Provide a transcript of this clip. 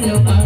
No.